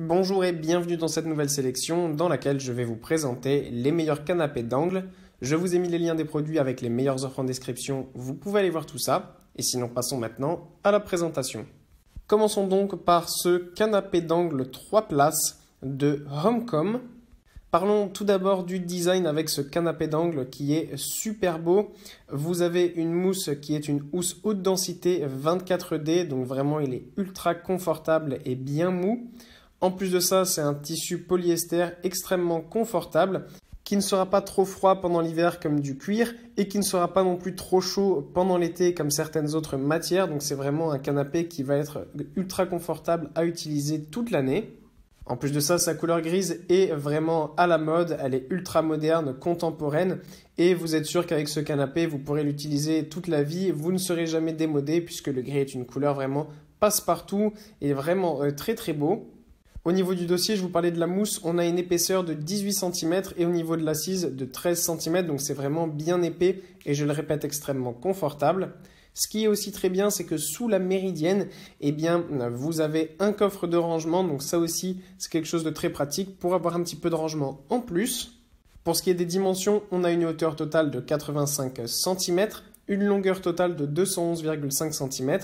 Bonjour et bienvenue dans cette nouvelle sélection dans laquelle je vais vous présenter les meilleurs canapés d'angle. Je vous ai mis les liens des produits avec les meilleures offres en description, vous pouvez aller voir tout ça. Et sinon passons maintenant à la présentation. Commençons donc par ce canapé d'angle 3 places de Homecom. Parlons tout d'abord du design avec ce canapé d'angle qui est super beau. Vous avez une mousse qui est une housse haute densité 24D, donc vraiment il est ultra confortable et bien mou. En plus de ça, c'est un tissu polyester extrêmement confortable qui ne sera pas trop froid pendant l'hiver comme du cuir et qui ne sera pas non plus trop chaud pendant l'été comme certaines autres matières. Donc c'est vraiment un canapé qui va être ultra confortable à utiliser toute l'année. En plus de ça, sa couleur grise est vraiment à la mode, elle est ultra moderne, contemporaine et vous êtes sûr qu'avec ce canapé, vous pourrez l'utiliser toute la vie, vous ne serez jamais démodé puisque le gris est une couleur vraiment passe-partout et vraiment euh, très très beau. Au niveau du dossier, je vous parlais de la mousse, on a une épaisseur de 18 cm et au niveau de l'assise de 13 cm, donc c'est vraiment bien épais et je le répète extrêmement confortable. Ce qui est aussi très bien, c'est que sous la méridienne, eh bien, vous avez un coffre de rangement, donc ça aussi, c'est quelque chose de très pratique pour avoir un petit peu de rangement en plus. Pour ce qui est des dimensions, on a une hauteur totale de 85 cm, une longueur totale de 211,5 cm,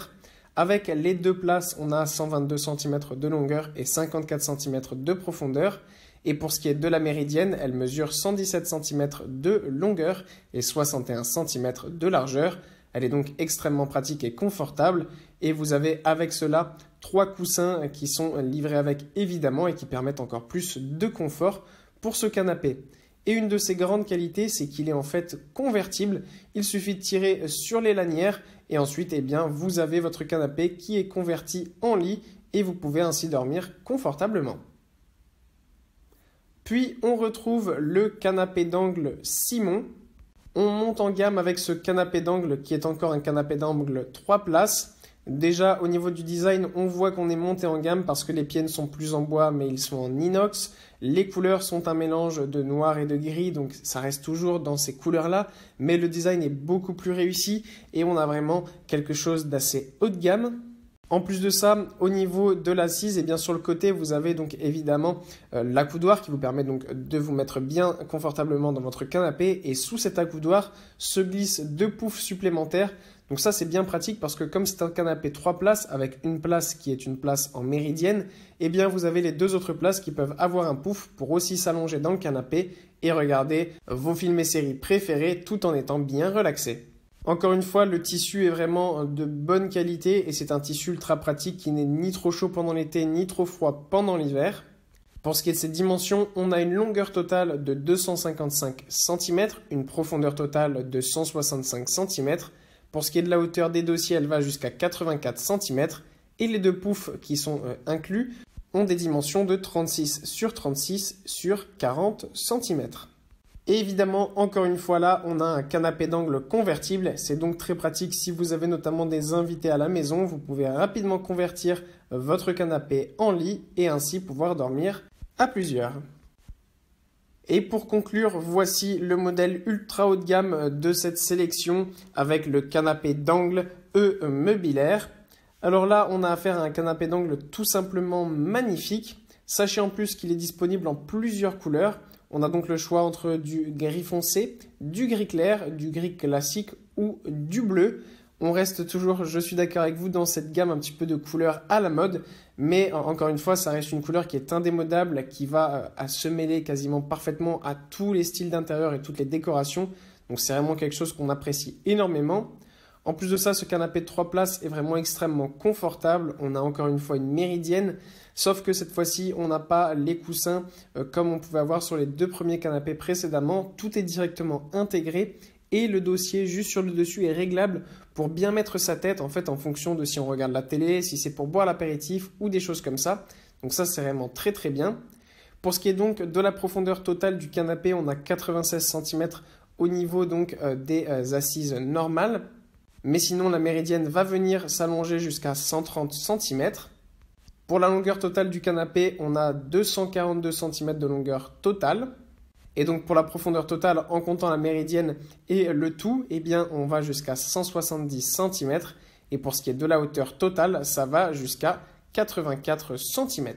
avec les deux places, on a 122 cm de longueur et 54 cm de profondeur. Et pour ce qui est de la méridienne, elle mesure 117 cm de longueur et 61 cm de largeur. Elle est donc extrêmement pratique et confortable. Et vous avez avec cela trois coussins qui sont livrés avec évidemment et qui permettent encore plus de confort pour ce canapé. Et une de ses grandes qualités, c'est qu'il est en fait convertible. Il suffit de tirer sur les lanières et ensuite, eh bien, vous avez votre canapé qui est converti en lit et vous pouvez ainsi dormir confortablement. Puis on retrouve le canapé d'angle Simon. On monte en gamme avec ce canapé d'angle qui est encore un canapé d'angle 3 places. Déjà au niveau du design, on voit qu'on est monté en gamme parce que les pieds ne sont plus en bois mais ils sont en inox. Les couleurs sont un mélange de noir et de gris, donc ça reste toujours dans ces couleurs-là, mais le design est beaucoup plus réussi et on a vraiment quelque chose d'assez haut de gamme. En plus de ça, au niveau de l'assise, et bien sur le côté, vous avez donc évidemment euh, l'accoudoir qui vous permet donc de vous mettre bien confortablement dans votre canapé. Et sous cet accoudoir se glissent deux poufs supplémentaires. Donc ça c'est bien pratique parce que comme c'est un canapé trois places avec une place qui est une place en méridienne, eh bien vous avez les deux autres places qui peuvent avoir un pouf pour aussi s'allonger dans le canapé et regarder vos films et séries préférés tout en étant bien relaxé. Encore une fois, le tissu est vraiment de bonne qualité et c'est un tissu ultra pratique qui n'est ni trop chaud pendant l'été ni trop froid pendant l'hiver. Pour ce qui est de ses dimensions, on a une longueur totale de 255 cm, une profondeur totale de 165 cm. Pour ce qui est de la hauteur des dossiers, elle va jusqu'à 84 cm et les deux poufs qui sont euh, inclus ont des dimensions de 36 sur 36 sur 40 cm. Et évidemment, encore une fois là, on a un canapé d'angle convertible. C'est donc très pratique si vous avez notamment des invités à la maison. Vous pouvez rapidement convertir votre canapé en lit et ainsi pouvoir dormir à plusieurs. Et pour conclure, voici le modèle ultra haut de gamme de cette sélection avec le canapé d'angle E meubilaire. Alors là, on a affaire à un canapé d'angle tout simplement magnifique. Sachez en plus qu'il est disponible en plusieurs couleurs. On a donc le choix entre du gris foncé, du gris clair, du gris classique ou du bleu. On reste toujours, je suis d'accord avec vous, dans cette gamme un petit peu de couleurs à la mode, mais encore une fois, ça reste une couleur qui est indémodable, qui va euh, à se mêler quasiment parfaitement à tous les styles d'intérieur et toutes les décorations. Donc c'est vraiment quelque chose qu'on apprécie énormément. En plus de ça, ce canapé de 3 places est vraiment extrêmement confortable. On a encore une fois une méridienne, sauf que cette fois-ci, on n'a pas les coussins euh, comme on pouvait avoir sur les deux premiers canapés précédemment. Tout est directement intégré et le dossier juste sur le dessus est réglable pour bien mettre sa tête en fait en fonction de si on regarde la télé, si c'est pour boire l'apéritif ou des choses comme ça. Donc ça c'est vraiment très très bien. Pour ce qui est donc de la profondeur totale du canapé, on a 96 cm au niveau donc euh, des euh, assises normales mais sinon la méridienne va venir s'allonger jusqu'à 130 cm. Pour la longueur totale du canapé, on a 242 cm de longueur totale. Et donc pour la profondeur totale, en comptant la méridienne et le tout, eh bien on va jusqu'à 170 cm. Et pour ce qui est de la hauteur totale, ça va jusqu'à 84 cm.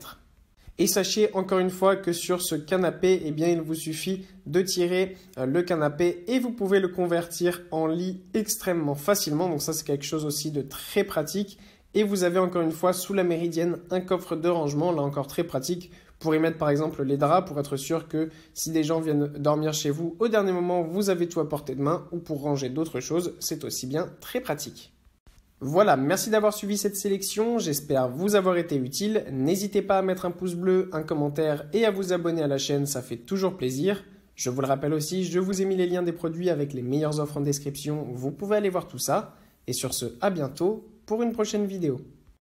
Et sachez encore une fois que sur ce canapé, eh bien, il vous suffit de tirer euh, le canapé et vous pouvez le convertir en lit extrêmement facilement. Donc ça, c'est quelque chose aussi de très pratique. Et vous avez encore une fois sous la méridienne un coffre de rangement, là encore très pratique, pour y mettre par exemple les draps, pour être sûr que si des gens viennent dormir chez vous, au dernier moment, vous avez tout à portée de main, ou pour ranger d'autres choses, c'est aussi bien très pratique. Voilà, merci d'avoir suivi cette sélection, j'espère vous avoir été utile. N'hésitez pas à mettre un pouce bleu, un commentaire et à vous abonner à la chaîne, ça fait toujours plaisir. Je vous le rappelle aussi, je vous ai mis les liens des produits avec les meilleures offres en description, vous pouvez aller voir tout ça. Et sur ce, à bientôt pour une prochaine vidéo.